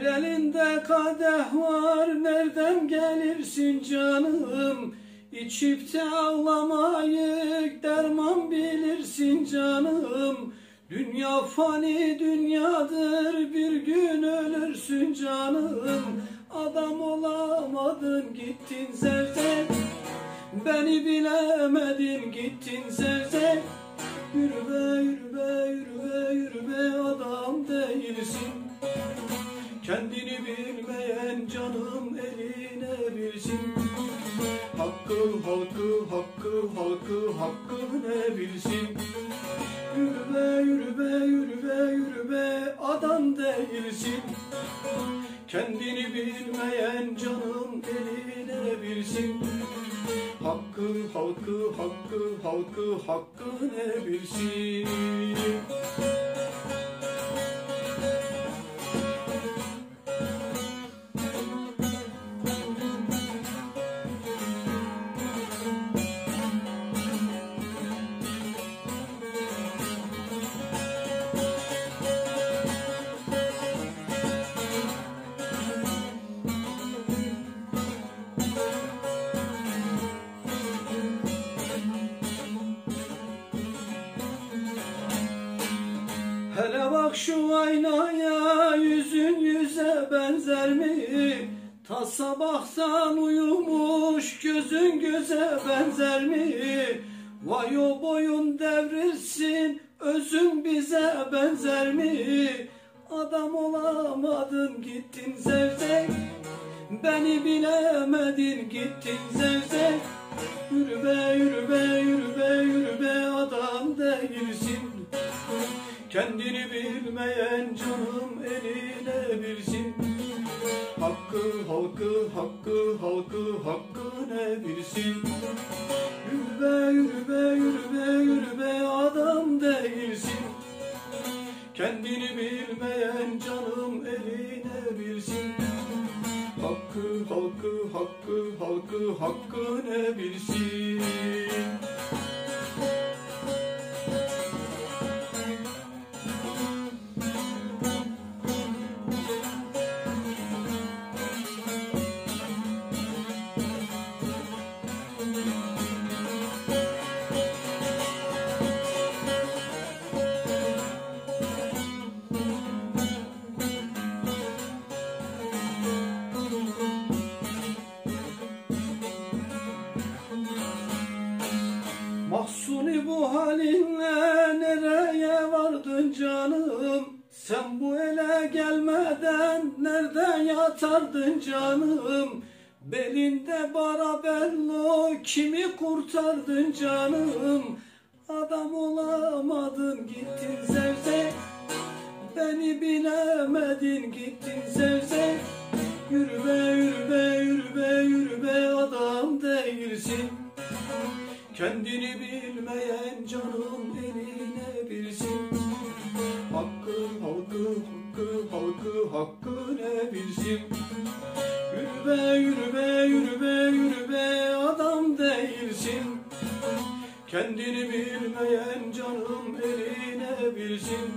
elinde kadeh var nereden gelirsin canım? İçip de ağlamayık derman bilirsin canım. Dünya fani dünyadır bir gün ölürsün canım. Adam olamadın gittin zevzek Beni bilemedin gittin zevzek bilsin. Hakkı halkı hakkı halkı hakkı ne bilsin? Yürü be yürü be yürü be yürü be adam değilsin. Kendini bilmeyen canım eline bilsin? Hakkı halkı hakkı halkı hakkı ne bilsin şu aynaya yüzün yüze benzer mi? Ta sabahtan uyumuş gözün göze benzer mi? Vay o boyun devrilsin özün bize benzer mi? Adam olamadın gittin zevzek Beni bilemedin gittin zevzek Yürü be yürü be yürü be yürü be adam değilsin Kendini bilmeyen canım eline bilsin. Hakkı halkı hakkı halkı hakkı ne bilsin. Yürü be yürü be yürü be yürü be adam değilsin. Kendini bilmeyen canım eline bilsin. Hakkı halkı hakkı halkı hakkı ne bilsin Mahsuni bu halinle nereye vardın canım? Sen bu ele gelmeden nerede yatardın canım? Belinde barabello kimi kurtardın canım? Adam olamadın gittin zevzek Beni bilemedin gittin zevzek Yürü Kendini bilmeyen canım eline bilsin. Hakkı halkı hakkı halkı hakkı ne bilsin. Yürü be yürü be yürü be yürü be adam değilsin. Kendini bilmeyen canım eline bilsin